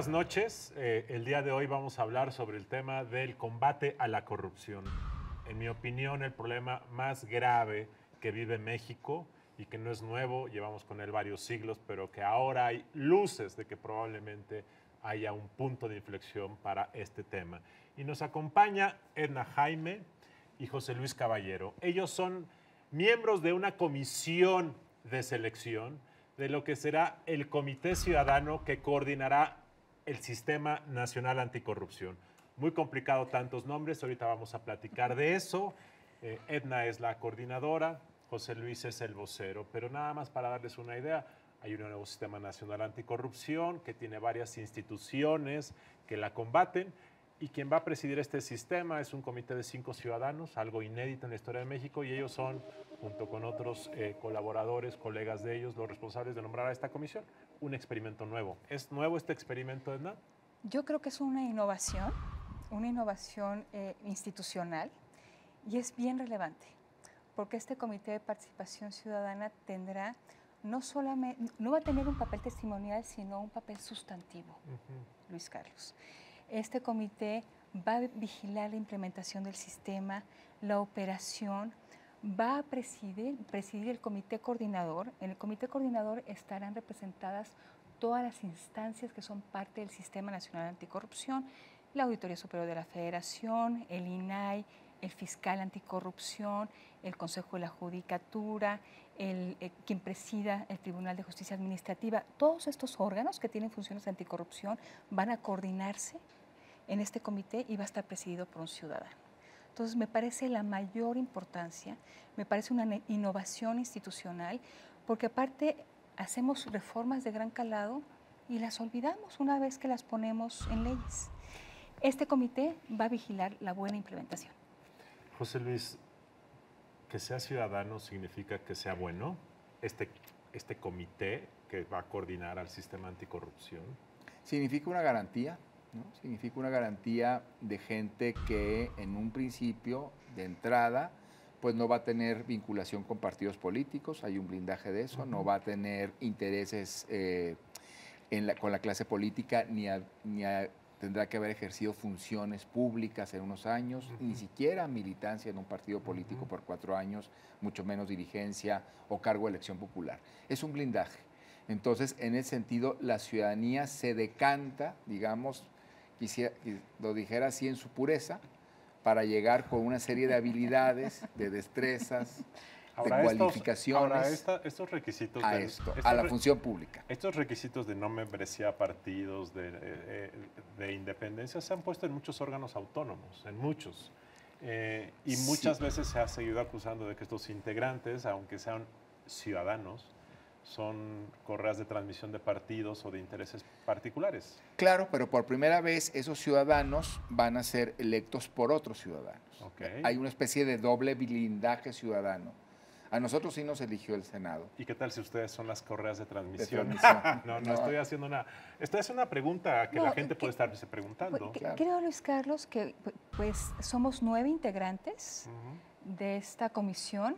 buenas noches. Eh, el día de hoy vamos a hablar sobre el tema del combate a la corrupción. En mi opinión, el problema más grave que vive México y que no es nuevo, llevamos con él varios siglos, pero que ahora hay luces de que probablemente haya un punto de inflexión para este tema. Y nos acompaña Edna Jaime y José Luis Caballero. Ellos son miembros de una comisión de selección de lo que será el Comité Ciudadano que coordinará el Sistema Nacional Anticorrupción. Muy complicado tantos nombres, ahorita vamos a platicar de eso. Eh, Edna es la coordinadora, José Luis es el vocero, pero nada más para darles una idea, hay un nuevo Sistema Nacional Anticorrupción que tiene varias instituciones que la combaten y quien va a presidir este sistema es un comité de cinco ciudadanos, algo inédito en la historia de México, y ellos son, junto con otros eh, colaboradores, colegas de ellos, los responsables de nombrar a esta comisión, un experimento nuevo. ¿Es nuevo este experimento, Edna? Yo creo que es una innovación, una innovación eh, institucional, y es bien relevante, porque este comité de participación ciudadana tendrá no solamente, no va a tener un papel testimonial, sino un papel sustantivo, Luis Carlos. Este comité va a vigilar la implementación del sistema, la operación, va a presidir, presidir el comité coordinador. En el comité coordinador estarán representadas todas las instancias que son parte del Sistema Nacional Anticorrupción, la Auditoría Superior de la Federación, el INAI, el Fiscal Anticorrupción, el Consejo de la Judicatura, el, eh, quien presida el Tribunal de Justicia Administrativa. Todos estos órganos que tienen funciones de anticorrupción van a coordinarse en este comité y va a estar presidido por un ciudadano. Entonces, me parece la mayor importancia, me parece una innovación institucional, porque aparte hacemos reformas de gran calado y las olvidamos una vez que las ponemos en leyes. Este comité va a vigilar la buena implementación. José Luis, que sea ciudadano significa que sea bueno. Este, este comité que va a coordinar al sistema anticorrupción. Significa una garantía Significa una garantía de gente que en un principio, de entrada, pues no va a tener vinculación con partidos políticos, hay un blindaje de eso, no va a tener intereses eh, con la clase política, ni, tendrá que haber ejercido funciones públicas en unos años, ni siquiera militancia en un partido político por cuatro años, mucho menos dirigencia o cargo de elección popular. Es un blindaje. Entonces, en ese sentido, la ciudadanía se decanta, digamos, quisiera, lo dijera así en su pureza, para llegar con una serie de habilidades, de destrezas, de cualificaciones estos requisitos a, esto, a la función pública. Estos requisitos de no membresía a partidos, de, eh, de, independencia, se han puesto en muchos órganos autónomos, en muchos. Eh, y muchas veces se ha seguido acusando de que estos integrantes, aunque sean ciudadanos, son correas de transmisión de partidos o de intereses particulares. Claro, pero por primera vez esos ciudadanos van a ser electos por otros ciudadanos. Hay una especie de doble blindaje ciudadano. A nosotros sí nos eligió el Senado. ¿Y qué tal si ustedes son las correas de transmisión? no, no, estoy haciendo una... Esta es una pregunta que la gente puede estarse preguntando. Creo, Luis Carlos, que pues somos nueve integrantes de esta comisión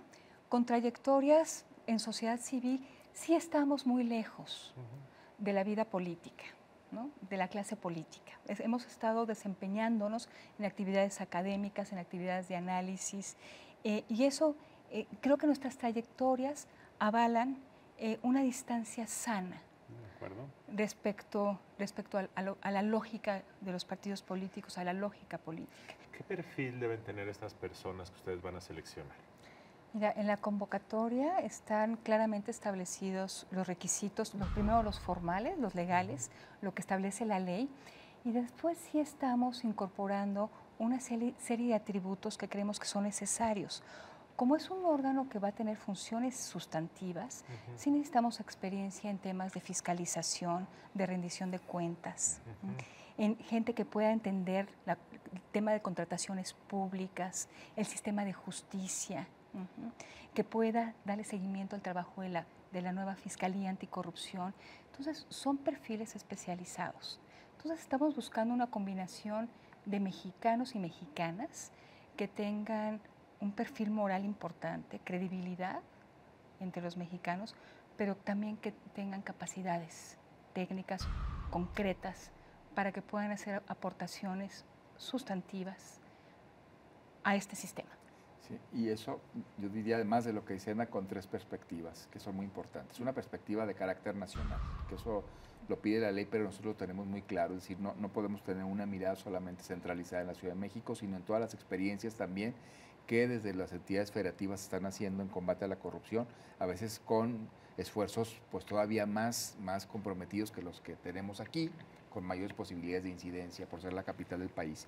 con trayectorias en sociedad civil sí estamos muy lejos de la vida política, de la clase política. hemos estado desempeñándonos en actividades académicas, en actividades de análisis, eh, y eso eh, creo que nuestras trayectorias avalan eh, una distancia sana respecto, respecto a la lógica de los partidos políticos, a la lógica política. ¿Qué perfil deben tener estas personas que ustedes van a seleccionar? Mira, en la convocatoria están claramente establecidos los requisitos, los primero los formales, los legales, lo que establece la ley, y después sí estamos incorporando una serie, de atributos que creemos que son necesarios. Como es un órgano que va a tener funciones sustantivas, sí necesitamos experiencia en temas de fiscalización, de rendición de cuentas, en gente que pueda entender el tema de contrataciones públicas, el sistema de justicia, que pueda darle seguimiento al trabajo de la, de la nueva Fiscalía Anticorrupción. Entonces, son perfiles especializados. Entonces, estamos buscando una combinación de mexicanos y mexicanas que tengan un perfil moral importante, credibilidad entre los mexicanos, pero también que tengan capacidades técnicas concretas para que puedan hacer aportaciones sustantivas a este sistema. Sí, y eso yo diría además de lo que dice Ana con tres perspectivas que son muy importantes. Una perspectiva de carácter nacional, que eso lo pide la ley, pero nosotros lo tenemos muy claro, es decir, no, no podemos tener una mirada solamente centralizada en la Ciudad de México, sino en todas las experiencias también que desde las entidades federativas están haciendo en combate a la corrupción, a veces con esfuerzos pues todavía más, más comprometidos que los que tenemos aquí, con mayores posibilidades de incidencia por ser la capital del país.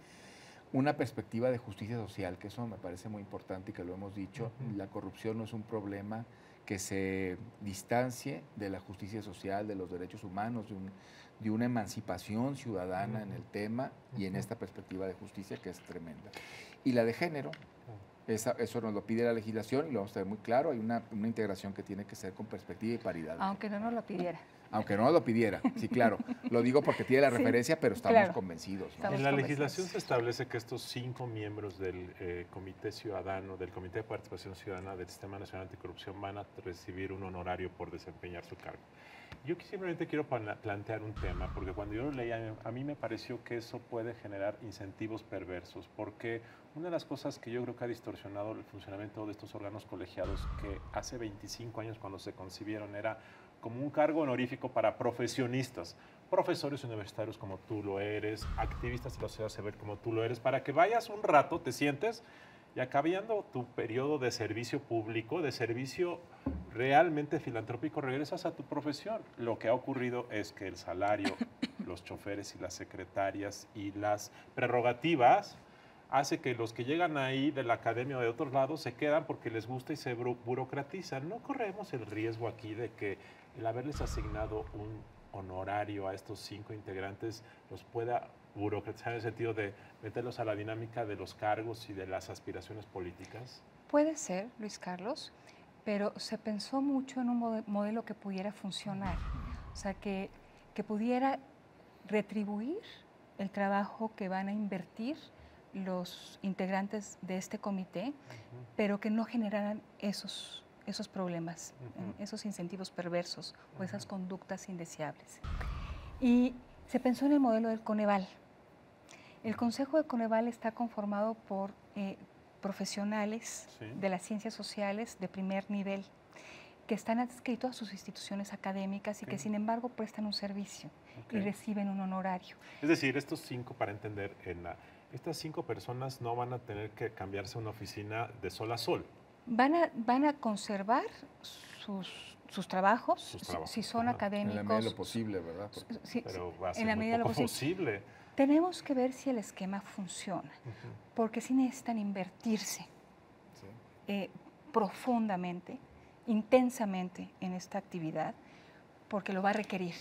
Una perspectiva de justicia social, que eso me parece muy importante y que lo hemos dicho, la corrupción no es un problema que se distancie de la justicia social, de los derechos humanos, de, de una emancipación ciudadana en el tema y en esta perspectiva de justicia que es tremenda. Y la de género, eso nos lo pide la legislación y lo vamos a tener muy claro. Hay una, una, integración que tiene que ser con perspectiva y paridad. Aunque no nos lo pidiera. Aunque no nos lo pidiera, sí, claro. Lo digo porque tiene la sí, referencia, pero estamos claro. convencidos. ¿no? Estamos en la legislación se establece que estos cinco miembros del eh, Comité Ciudadano, del Comité de Participación Ciudadana del Sistema Nacional Anticorrupción van a recibir un honorario por desempeñar su cargo. Yo simplemente quiero plantear un tema, porque cuando yo lo leía, a mí me pareció que eso puede generar incentivos perversos, porque una de las cosas que yo creo que ha distorsionado el funcionamiento de estos órganos colegiados, que hace 25 años cuando se concibieron era como un cargo honorífico para profesionistas, profesores universitarios como tú lo eres, activistas de la sociedad civil como tú lo eres, para que vayas un rato, te sientes y acabando tu periodo de servicio público, de servicio realmente filantrópico, regresas a tu profesión. Lo que ha ocurrido es que el salario, los choferes y las secretarias y las prerrogativas hace que los que llegan ahí de la academia o de otros lados se quedan porque les gusta y se burocratizan. No corremos el riesgo aquí de que el haberles asignado un honorario a estos cinco integrantes los pueda burocratizar en el sentido de meterlos a la dinámica de los cargos y de las aspiraciones políticas? Puede ser, Luis Carlos, pero se pensó mucho en un modelo que pudiera funcionar, o sea, que, que pudiera retribuir el trabajo que van a invertir los integrantes de este comité, uh -huh. pero que no generaran esos, esos problemas, uh -huh. esos incentivos perversos uh -huh. o esas conductas indeseables. Y se pensó en el modelo del Coneval. El Consejo de Coneval está conformado por eh, profesionales sí. de las ciencias sociales de primer nivel que están adscritos a sus instituciones académicas y okay. que sin embargo prestan un servicio okay. y reciben un honorario. Es decir, estos cinco, para entender, en la, estas cinco personas no van a tener que cambiarse a una oficina de sol a sol. Van a, van a conservar sus, sus trabajos, sus trabajos. si son Ajá. académicos. En la medida de lo posible, ¿verdad? Sí, Pero va a ser en la medida de lo posible. posible. Tenemos que ver si el esquema funciona, uh -huh. porque sí necesitan invertirse sí. eh, profundamente, intensamente en esta actividad, porque lo va a requerir.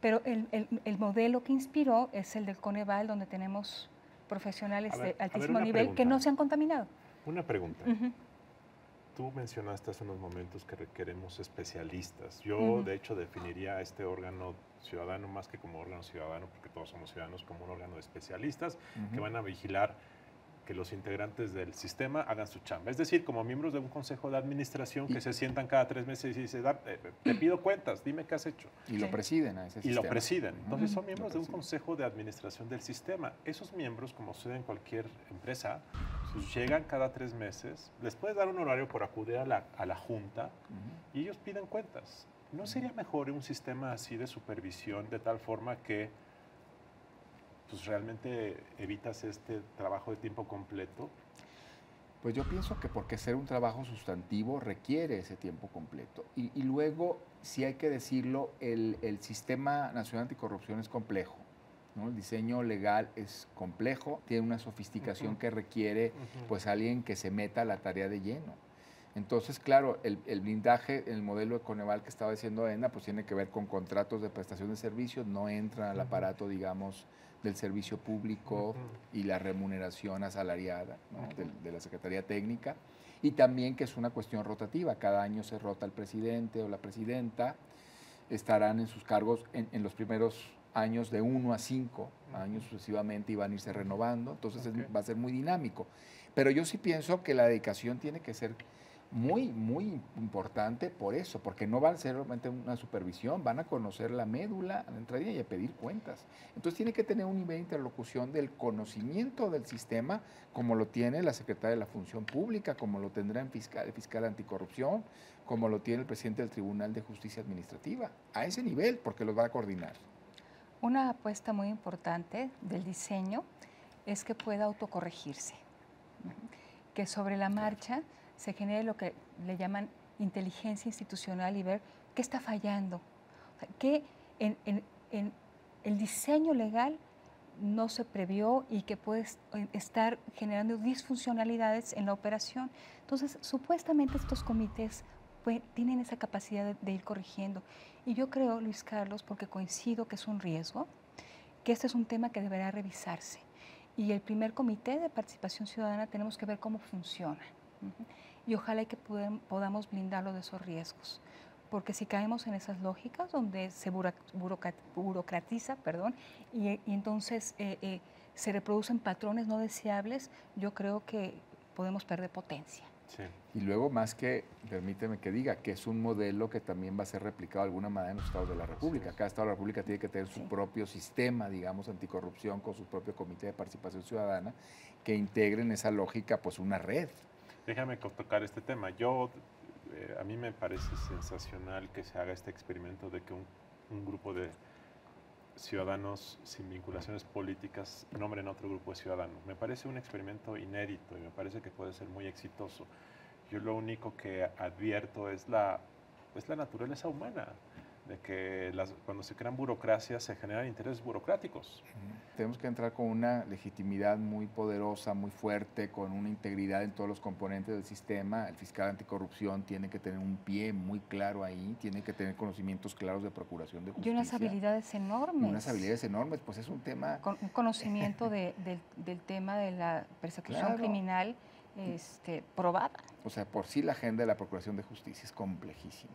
Pero el, el, el modelo que inspiró es el del Coneval, donde tenemos profesionales ver, de altísimo nivel pregunta. que no se han contaminado. Una pregunta. Uh -huh. Tú mencionaste hace unos momentos que requeremos especialistas. Yo, uh -huh. de hecho, definiría a este órgano ciudadano más que como órgano ciudadano, porque todos somos ciudadanos, como un órgano de especialistas uh -huh. que van a vigilar que los integrantes del sistema hagan su chamba. Es decir, como miembros de un consejo de administración que se sientan cada tres meses y dicen, eh, te pido cuentas, dime qué has hecho. Y lo presiden a ese sistema. Y lo presiden. Entonces son miembros de un consejo de administración del sistema. Esos miembros, como sucede en cualquier empresa, pues llegan cada tres meses, les puedes dar un horario por acudir a la, a la junta uh -huh. y ellos piden cuentas. ¿No sería mejor un sistema así de supervisión de tal forma que pues realmente evitas este trabajo de tiempo completo? Pues yo pienso que porque ser un trabajo sustantivo requiere ese tiempo completo. Y, y luego, si hay que decirlo, el, el, Sistema Nacional Anticorrupción es complejo. ¿no? El diseño legal es complejo, tiene una sofisticación uh -huh. que requiere uh -huh. pues alguien que se meta a la tarea de lleno. Entonces, claro, el, el, blindaje, el modelo de Coneval que estaba diciendo Ena, pues tiene que ver con contratos de prestación de servicios, no entra al aparato, digamos, del servicio público uh -huh. y la remuneración asalariada ¿no? uh -huh. de, de, la Secretaría Técnica. Y también que es una cuestión rotativa, cada año se rota el presidente o la presidenta, estarán en sus cargos en, en los primeros años de uno a cinco uh -huh. años sucesivamente y van a irse renovando, entonces okay. es, va a ser muy dinámico. Pero yo sí pienso que la dedicación tiene que ser muy, muy importante por eso, porque no van a ser realmente una supervisión, van a conocer la médula a la entrada y a pedir cuentas. Entonces tiene que tener un nivel de interlocución del conocimiento del sistema, como lo tiene la Secretaria de la Función Pública, como lo tendrá en fiscal, el fiscal anticorrupción, como lo tiene el presidente del Tribunal de Justicia Administrativa, a ese nivel, porque los va a coordinar. Una apuesta muy importante del diseño es que pueda autocorregirse, que sobre la marcha se genere lo que le llaman inteligencia institucional y ver qué está fallando, qué en, el diseño legal no se previó y que puede estar generando disfuncionalidades en la operación. Entonces, supuestamente estos comités tienen esa capacidad de, ir corrigiendo. Y yo creo, Luis Carlos, porque coincido que es un riesgo, que este es un tema que deberá revisarse. Y el primer comité de participación ciudadana tenemos que ver cómo funciona. Y ojalá que podamos blindarlo de esos riesgos. Porque si caemos en esas lógicas donde se burocratiza perdón, y, entonces eh, eh, se reproducen patrones no deseables, yo creo que podemos perder potencia. Y luego, más que, permíteme que diga, que es un modelo que también va a ser replicado de alguna manera en los estados de la República. Cada estado de la República tiene que tener su propio sistema, digamos, anticorrupción, con su propio comité de participación ciudadana, que integren esa lógica, pues una red. Déjame tocar este tema. Yo, eh, a mí me parece sensacional que se haga este experimento de que un grupo de ciudadanos sin vinculaciones políticas nombren otro grupo de ciudadanos. Me parece un experimento inédito y me parece que puede ser muy exitoso. Yo lo único que advierto es la, es la naturaleza humana de que las, cuando se crean burocracias se generan intereses burocráticos. Tenemos que entrar con una legitimidad muy poderosa, muy fuerte, con una integridad en todos los componentes del sistema. El fiscal anticorrupción tiene que tener un pie muy claro ahí, tiene que tener conocimientos claros de procuración de justicia. Y unas habilidades enormes. unas habilidades enormes, pues es un tema... Con, un conocimiento del tema de la persecución criminal este, probada. O sea, por sí la agenda de la procuración de justicia es complejísima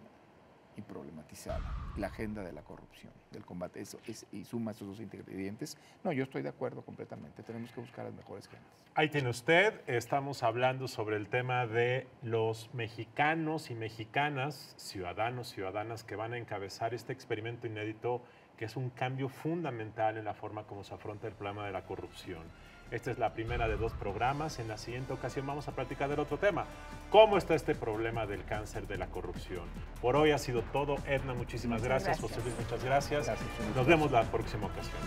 y problematizada. La agenda de la corrupción, del combate, eso es, y suma esos dos ingredientes. No, yo estoy de acuerdo completamente. Tenemos que buscar las mejores gentes. Ahí tiene usted. Estamos hablando sobre el tema de los mexicanos y mexicanas, ciudadanos, ciudadanas que van a encabezar este experimento inédito que es un cambio fundamental en la forma como se afronta el problema de la corrupción. Esta es la primera de dos programas. En la siguiente ocasión vamos a platicar del otro tema. ¿Cómo está este problema del cáncer de la corrupción? Por hoy ha sido todo. Edna, muchísimas gracias. José Luis, muchas gracias. gracias Nos vemos la próxima ocasión.